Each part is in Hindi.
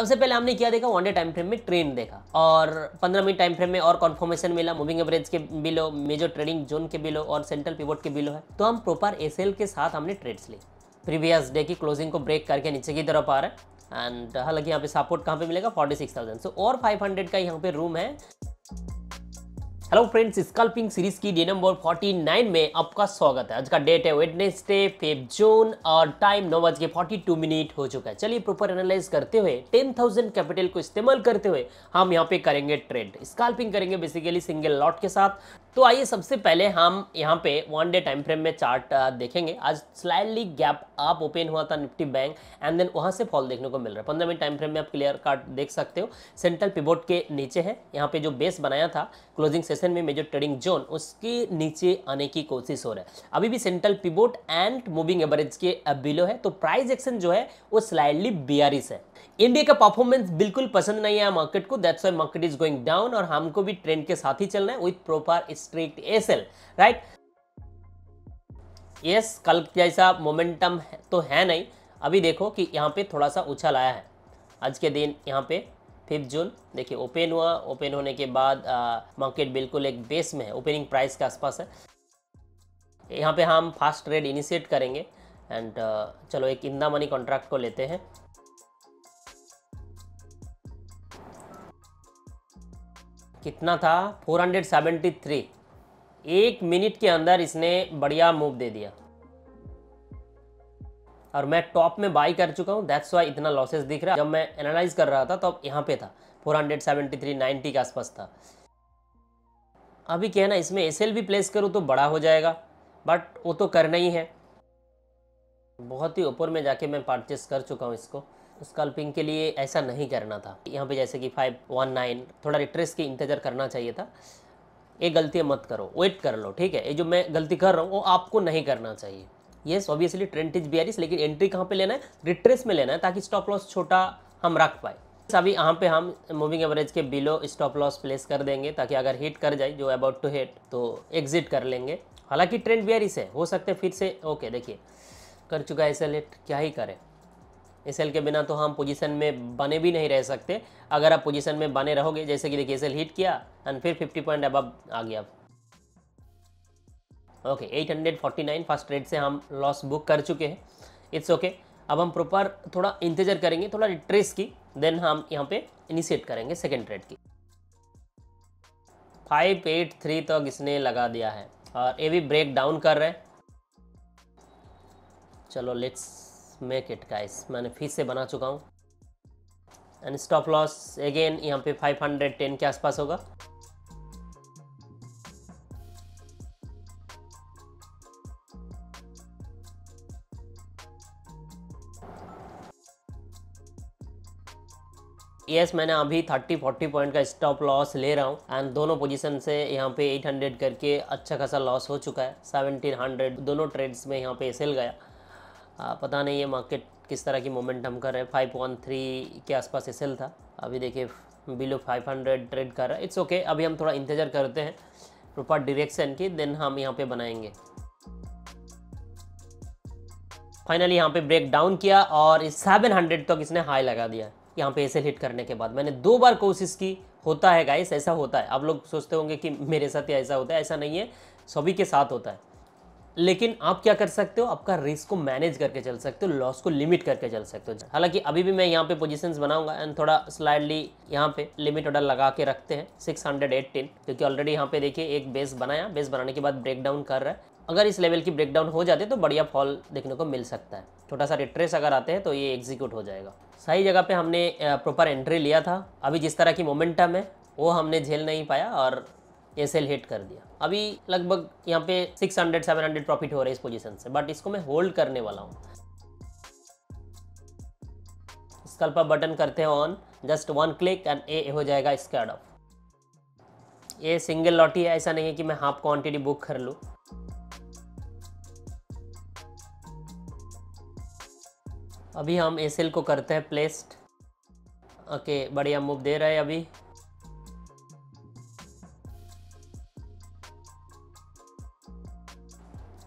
सबसे पहले हमने क्या देखा? वन डे टाइम फ्रेम में ट्रेंड देखा। और 15 मिनट टाइम फ्रेम में और कॉन्फर्मेशन मिला। मूविंग एवरेज के बिलो मेजर ट्रेडिंग जोन के बिलो और सेंट्रल पिवोट के बिलो है। तो हम प्रॉपर एसएल के साथ हमने ट्रेड्स ली प्रीवियस डे की क्लोजिंग को ब्रेक करके नीचे की तरफ़ आ रहा है। एंड हालाँकि यहाँ पे सपोर्ट कहाँ पे मिलेगा? फोर्टी सिक्स थाउज़ेंड सो और फाइव हंड्रेड का यहाँ पे रूम है। हेलो फ्रेंड्स स्कल्पिंग सीरीज़ की डे नंबर 49 में आपका स्वागत है। आज का डेट है वेडनेसडे फेफ जून और टाइम नौ बज के फोर्टी मिनट हो चुका है। चलिए प्रॉपर एनालाइज करते हुए 10,000 कैपिटल को इस्तेमाल करते हुए हम यहाँ पे करेंगे ट्रेड स्कल्पिंग करेंगे बेसिकली सिंगल लॉट के साथ। तो आइए सबसे पहले हम यहाँ पे वन डे टाइम फ्रेम में चार्ट देखेंगे। आज स्लाइडली गैप आप ओपन हुआ था निफ्टी बैंक एंड देन वहाँ से फॉल देखने को मिल रहा है। पंद्रह मिनट टाइम फ्रेम में आप क्लियर कार्ड देख सकते हो। सेंट्रल पिवोट के नीचे है। यहाँ पे जो बेस बनाया था क्लोजिंग सेशन में मेजर ट्रेडिंग जोन उसके नीचे आने की कोशिश हो रहा है। अभी भी central pivot and moving average के बिलो है। तो प्राइस एक्शन जो है, वो स्लाइडली बियारिस है। इंडिया का परफॉर्मेंस बिल्कुल पसंद नहीं है मार्केट को। That's why market is going down और हमको भी ट्रेंड के साथ ही चलना है। With proper strict SL right yes कल जैसा मोमेंटम तो है नहीं। अभी देखो कि यहाँ पे थोड़ा सा उछल आया है। आज के दिन यहाँ पे फिफ्थ जून देखिए ओपन हुआ। ओपन होने के बाद मार्केट बिल्कुल एक बेस में है। ओपनिंग प्राइस के आसपास है। यहाँ पे हम फास्ट ट्रेड इनिशिएट करेंगे। एंड चलो एक इंदा मनी कॉन्ट्रैक्ट को लेते हैं। कितना था? 473 एक मिनट के अंदर इसने बढ़िया मूव दे दिया। और मैं टॉप में बाई कर चुका हूँ दैट्स वाई इतना लॉसेस दिख रहा है। जब मैं एनालाइज कर रहा था तो अब यहाँ पे था 473 90 के आसपास था। अभी क्या है ना, इसमें एसएल भी प्लेस करूँ तो बड़ा हो जाएगा बट वो तो करना ही है। बहुत ही ऊपर में जाके मैं परचेस कर चुका हूँ इसको। स्कल्पिंग के लिए ऐसा नहीं करना था। यहाँ पे जैसे कि फाइव वन नाइन थोड़ा रिट्रेस की इंतज़ार करना चाहिए था। ये गलती मत करो वेट कर लो, ठीक है? ये जो मैं गलती कर रहा हूँ, वो आपको नहीं करना चाहिए। Yes obviously trend is bearish लेकिन एंट्री कहाँ पे लेना है? रिट्रेस में लेना है, ताकि स्टॉप लॉस छोटा हम रख पाए। अभी यहाँ पे हम मूविंग एवरेज के बिलो स्टॉप लॉस प्लेस कर देंगे, ताकि अगर हिट कर जाए, जो अबाउट टू हिट तो एग्जिट कर लेंगे। हालाँकि ट्रेंड बियरिस है, हो सकते फिर से ओके देखिए, कर चुका है एस क्या ही करें? एसएल के बिना तो हम पोजीशन में बने भी नहीं रह सकते। अगर आप पोजीशन में बने रहोगे जैसे कि देखिए एस हिट किया एंड फिर 50 पॉइंट अब आ गया। ओके okay, 849 फ़र्स्ट रेट से हम लॉस बुक कर चुके हैं। It's okay. अब हम प्रॉपर थोड़ा इंतज़ार करेंगे थोड़ा रिट्रेस की देन हम यहाँ पे इनिशिएट करेंगे सेकेंड ट्रेड की। फाइव एट थ्री तक इसने लगा दिया है। और ये भी ब्रेक डाउन कर रहे हैं। चलो लेट्स मेक इट गाइस मैंने फिर से बना चुका हूँ। एंड स्टॉप लॉस अगेन यहाँ पे 510 के आसपास होगा। यस yes, मैंने अभी 30 40 पॉइंट का स्टॉप लॉस ले रहा हूँ। एंड दोनों पोजीशन से यहाँ पे 800 करके अच्छा खासा लॉस हो चुका है। 1700 दोनों ट्रेड्स में यहाँ पे सेल गया। आ, पता नहीं ये मार्केट किस तरह की मोमेंटम कर रहा है। फाइव वन थ्री के आसपास एस था। अभी देखिए बिलो फाइव हंड्रेड ट्रेड कर रहा है। इट्स ओके अभी हम थोड़ा इंतज़ार करते हैं। प्रॉपर डिरेक्शन की देन हम यहाँ पे बनाएँगे। फाइनली यहाँ पे ब्रेक डाउन किया और सेवन हंड्रेड तक इसने हाई लगा दिया? यहाँ पे ऐसे हिट करने के बाद। मैंने दो बार कोशिश की होता है गाइस ऐसा होता है। आप लोग सोचते होंगे कि मेरे साथ ही ऐसा होता है ऐसा नहीं है। सभी के साथ होता है। लेकिन आप क्या कर सकते हो? आपका रिस्क को मैनेज करके चल सकते हो लॉस को लिमिट करके चल सकते हो। हालाँकि अभी भी मैं यहाँ पे पोजीशंस बनाऊँगा एंड थोड़ा स्लाइडली यहाँ पे लिमिट ऑर्डर लगा के रखते हैं 618 क्योंकि ऑलरेडी यहाँ पे देखिए एक बेस बनाया। बेस बनाने के बाद ब्रेक डाउन कर रहा है। अगर इस लेवल की ब्रेक डाउन हो जाते तो बढ़िया फॉल देखने को मिल सकता है। छोटा सा रिट्रेस अगर आते हैं तो ये एग्जीक्यूट हो जाएगा। सही जगह पे हमने प्रॉपर एंट्री लिया था। अभी जिस तरह की मोमेंटम है, वो हमने झेल नहीं पाया और एस एल हिट कर दिया। अभी लगभग यहाँ पे 600 700 प्रॉफिट हो रहा है इस पोजीशन से बट इसको मैं होल्ड करने वाला हूँ। स्कल्प बटन करते हैं on just one click and a हो जाएगा स्कैड ऑफ़ ये सिंगल लॉटी है, ऐसा नहीं है कि मैं हाफ़ क्वांटिटी बुक कर लूँ। अभी हम एसएल को करते हैं प्लेस्ड ओके बढ़िया मूव दे रहे हैं अभी।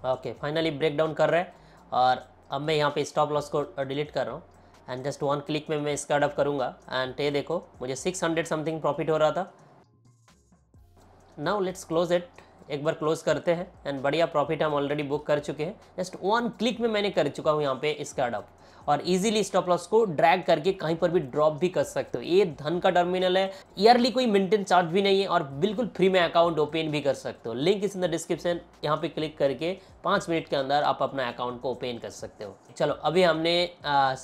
ओके फाइनली ब्रेक डाउन कर रहे हैं। और अब मैं यहाँ पे स्टॉप लॉस को डिलीट कर रहा हूँ। एंड जस्ट वन क्लिक में मैं इसका अडप करूँगा। एंड ये देखो, मुझे 600 समथिंग प्रॉफिट हो रहा था। नाउ लेट्स क्लोज इट एक बार क्लोज करते हैं। एंड बढ़िया प्रॉफिट हम ऑलरेडी बुक कर चुके हैं। जस्ट वन क्लिक में मैंने कर चुका हूँ यहाँ पे इसका अडप और इजीली स्टॉप लॉस को ड्रैग करके कहीं पर भी ड्रॉप भी कर सकते हो। ये धन का टर्मिनल है। ईयरली कोई मेंटेन चार्ज भी नहीं है और बिल्कुल फ्री में अकाउंट ओपन भी कर सकते हो। लिंक इस इन द डिस्क्रिप्शन यहाँ पे क्लिक करके पाँच मिनट के अंदर आप अपना अकाउंट को ओपन कर सकते हो। चलो अभी हमने आ,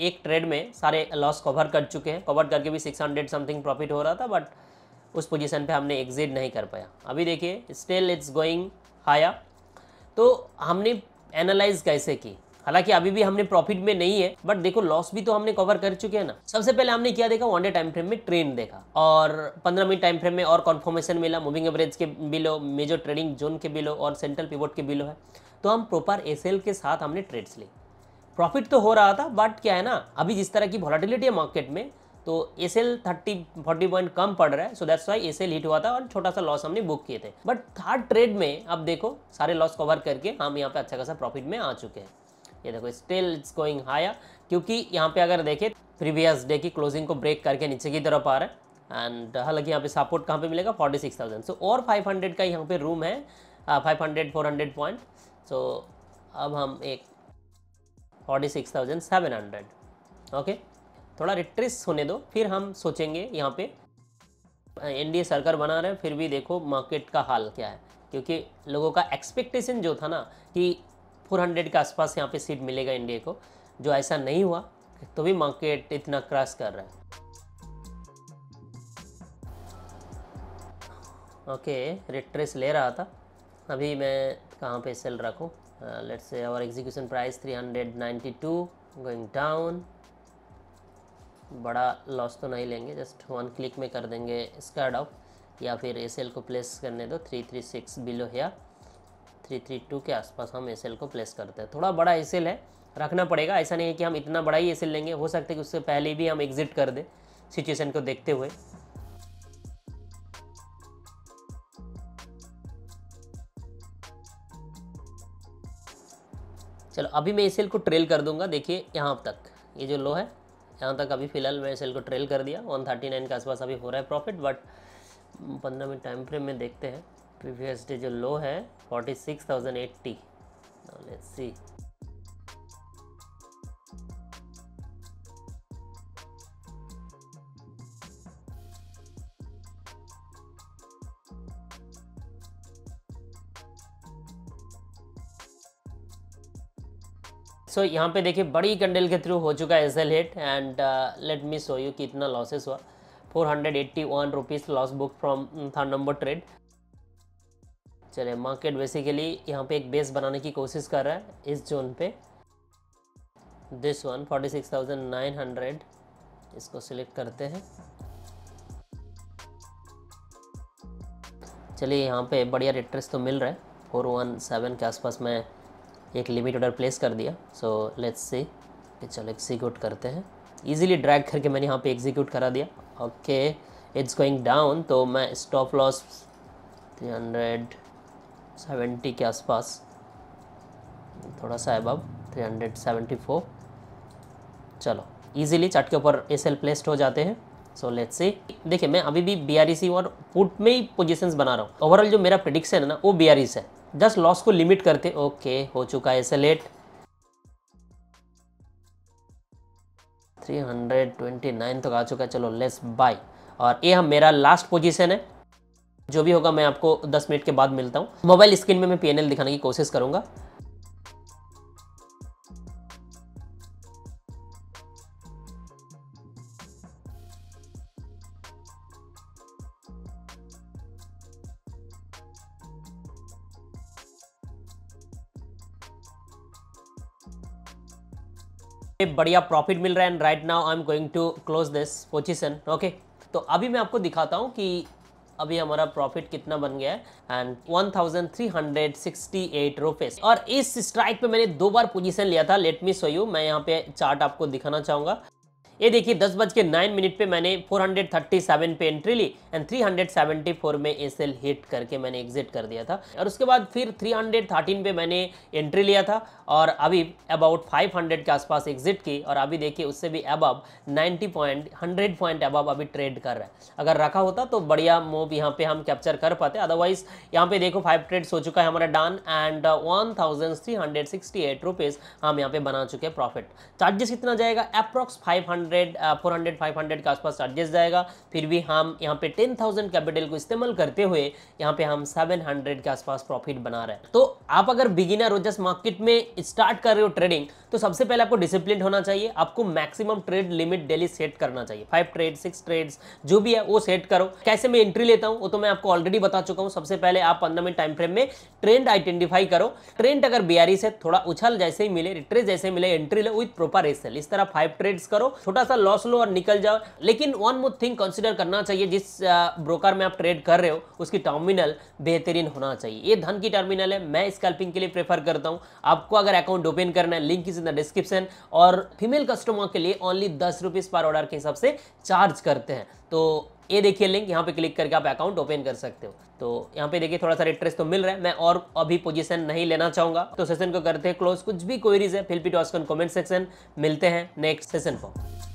एक ट्रेड में सारे लॉस कवर कर चुके हैं। कवर करके भी सिक्स हंड्रेड समथिंग प्रॉफिट हो रहा था बट उस पोजीशन पे हमने एग्जिट नहीं कर पाया। अभी देखिए स्टिल इट्स गोइंग हाया तो हमने एनालाइज कैसे की? हालाँकि अभी भी हमने प्रॉफिट में नहीं है बट देखो लॉस भी तो हमने कवर कर चुके हैं ना। सबसे पहले हमने क्या देखा? वन डे टाइम फ्रेम में ट्रेंड देखा। और 15 मिनट टाइम फ्रेम में और कन्फर्मेशन मिला। मूविंग एवरेज के बिलो मेजर ट्रेडिंग जोन के बिलो और सेंट्रल पिवोट के बिलो है। तो हम प्रॉपर एस के साथ हमने ट्रेड्स ली। प्रॉफिट तो हो रहा था बट क्या है ना, अभी जिस तरह की वॉलाटिलिटी है मार्केट में तो S L thirty forty point कम पड़ रहा है। So that's why S L hit हुआ था और छोटा सा लॉस हमने बुक किए थे। बट थर्ड ट्रेड में, अब देखो, सारे लॉस कवर करके हम यहाँ पे अच्छा खासा प्रॉफिट में आ चुके हैं। ये देखो स्टिल इट्स गोइंग हायर क्योंकि यहाँ पे अगर देखें प्रीवियस डे की क्लोजिंग को ब्रेक करके नीचे की तरफ़ आ रहा है एंड हालाँकि यहाँ पे सपोर्ट कहाँ पे मिलेगा? फोर्टी सिक्स थाउज़ेंड सो और फाइव हंड्रेड का यहाँ पे रूम है five hundred four hundred point so अब हम एक forty six thousand seven hundred okay थोड़ा रिट्रेस होने दो, फिर हम सोचेंगे यहाँ पे एनडीए सरकार बना रहे हैं, फिर भी देखो मार्केट का हाल क्या है। क्योंकि लोगों का एक्सपेक्टेशन जो था ना, कि 400 के आसपास यहाँ पे सीट मिलेगा इंडिया को, जो ऐसा नहीं हुआ तो भी मार्केट इतना क्रॉस कर रहा है। ओके रिट्रेस ले रहा था। अभी मैं कहाँ पे सेल रखूँ? Let's say our execution price 392 going down बड़ा लॉस तो नहीं लेंगे जस्ट वन क्लिक में कर देंगे स्कर्ड ऑफ़ या फिर एस को प्लेस करने दो 336 बिलो है 332 के आसपास हम एस को प्लेस करते हैं। थोड़ा बड़ा एसएल है, रखना पड़ेगा। ऐसा नहीं है कि हम इतना बड़ा ही एस लेंगे। हो सकता है कि उससे पहले भी हम एग्जिट कर दें सिचुएशन को देखते हुए। चलो, अभी मैं एस को ट्रेल कर दूँगा। देखिए, यहाँ तक। ये जो लो है, यहाँ तक अभी फ़िलहाल मैं सेल को ट्रेल कर दिया। 139 के आसपास अभी हो रहा है प्रॉफिट बट पंद्रह मिनट टाइम फ्रेम में देखते हैं। प्रीवियस डे जो लो है 46,080 लेट्स सी सो so, यहाँ पे देखिए बड़ी कंडल के थ्रू हो चुका है S L hit and let me show you कितना लॉसेस हुआ। Four hundred eighty one rupees loss book from था नंबर ट्रेड चलिए मार्केट बेसिकली यहाँ पे एक बेस बनाने की कोशिश कर रहा है इस जोन पे। This one forty six thousand nine hundred इसको सिलेक्ट करते हैं। चलिए, यहाँ पे बढ़िया रिट्रेस तो मिल रहा है। फोर वन सेवन के आसपास मैं एक लिमिट ऑर्डर प्लेस कर दिया। सो लेट्स सी चलो एग्जीक्यूट करते हैं। इजीली ड्रैग करके मैंने यहाँ पे एग्जीक्यूट करा दिया। ओके इट्स गोइंग डाउन तो मैं स्टॉप लॉस 370 के आसपास। थोड़ा सा above three hundred seventy four चलो इजीली चार्ट के ऊपर एस एल प्लेस्ड हो जाते हैं। सो लेट्स सी देखिए, मैं अभी भी बी और पुट में ही पोजीशंस बना रहा हूँ। ओवरऑल जो मेरा प्रिडिक्शन है ना, वो बी है। जस्ट लॉस को लिमिट करते ओके हो चुका है एसएलेट 329 तक आ चुका है। चलो लेस बाय और ये हम मेरा लास्ट पोजीशन है। जो भी होगा मैं आपको 10 मिनट के बाद मिलता हूँ। मोबाइल स्क्रीन में मैं पीएनएल दिखाने की कोशिश करूँगा। बढ़िया प्रॉफिट मिल रहा है and right now I am going to close this position okay तो अभी मैं आपको दिखाता हूँ कि अभी हमारा प्रॉफिट कितना बन गया है? एंड 1368 रुपीस और इस स्ट्राइक पे मैंने दो बार पोजीशन लिया था. लेट मी सो यू मैं यहाँ पे चार्ट आपको दिखाना चाहूँगा. ये देखिए, दस बज के नाइन मिनट पे मैंने 437 पे एंट्री ली एंड 374 में एसएल हिट करके मैंने एग्जिट कर दिया था। और उसके बाद फिर 313 पे मैंने एंट्री लिया था और अभी अबाउट 500 के आसपास एग्जिट की और अभी देखिए, उससे भी अबव 90 पॉइंट 100 पॉइंट अबव अभी ट्रेड कर रहा है। अगर रखा होता तो बढ़िया मूव यहाँ पे हम कैप्चर कर पाते। अदरवाइज़ यहाँ पे देखो फाइव ट्रेड्स हो चुका है हमारा done and one thousand three hundred sixty eight rupees हम यहाँ पे बना चुके हैं प्रॉफिट चार्जेस कितना जाएगा? Approx five hundred four hundred five hundred के आसपास चार्जेस जाएगा। फिर भी हम यहाँ पे टेन थाउज़ेंड कैपिटल को इस्तेमाल करते हुए यहाँ पे हम सेवन हंड्रेड के आसपास प्रॉफिट बना रहे हैं। तो आप अगर बिगिनर हो जस्ट मार्केट में स्टार्ट कर रहे हो ट्रेडिंग तो सबसे पहले आपको डिसिप्लिन होना चाहिए। आपको maximum trade limit daily set करना चाहिए। फाइव ट्रेड सिक्स ट्रेड्स जो भी है, वो सेट करो। कैसे मैं एंट्री लेता हूँ, वो तो मैं आपको ऑलरेडी बता चुका हूँ। सबसे पहले आप पंद्रह मिनट टाइम फ्रेम में ट्रेंड आइडेंटिफाई करो। ट्रेंड अगर बियारी से थोड़ा उछल जैसे ही मिले रिट्रेस जैसे मिले एंट्री ले विथ प्रॉपर एसएल इस तरह फाइव ट्रेड्स करो। छोटा सा लॉस लो और निकल जाओ। लेकिन वन मोर थिंग कंसिडर करना चाहिए, जिस ब्रोकर में आप ट्रेड कर रहे हो, उसकी टर्मिनल बेहतरीन होना चाहिए। ये धन की टर्मिनल है। मैं स्कैल्पिंग के लिए प्रेफर करता हूँ। आपको अगर अकाउंट ओपन करना है link is in the description और फीमेल कस्टमर के लिए ओनली दस रुपीज़ पर ऑर्डर के हिसाब से चार्ज करते हैं। तो ये देखिए लिंक यहाँ पे क्लिक करके आप अकाउंट ओपन कर सकते हो। तो यहाँ पे देखिए थोड़ा सा रिट्रेस तो मिल रहा है। मैं और अभी पोजीशन नहीं लेना चाहूँगा। तो सेशन को करते हैं क्लोज कुछ भी क्वेरीज है feel free to ask in comment section मिलते हैं नेक्स्ट सेशन पर।